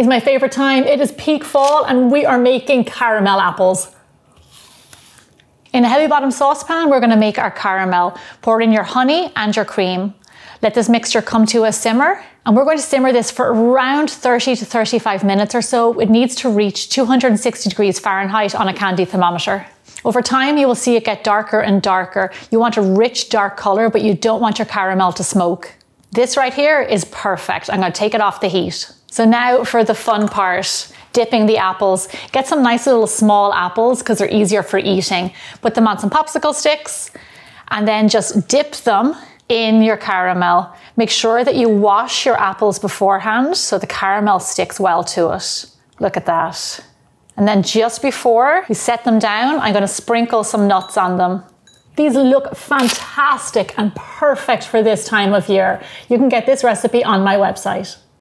is my favorite time. It is peak fall and we are making caramel apples. In a heavy bottom saucepan, we're gonna make our caramel. Pour in your honey and your cream. Let this mixture come to a simmer and we're going to simmer this for around 30 to 35 minutes or so. It needs to reach 260 degrees Fahrenheit on a candy thermometer. Over time, you will see it get darker and darker. You want a rich, dark color, but you don't want your caramel to smoke. This right here is perfect. I'm gonna take it off the heat. So now for the fun part dipping the apples. Get some nice little small apples because they're easier for eating. Put them on some popsicle sticks and then just dip them in your caramel. Make sure that you wash your apples beforehand so the caramel sticks well to it. Look at that. And then just before we set them down, I'm gonna sprinkle some nuts on them. These look fantastic and perfect for this time of year. You can get this recipe on my website.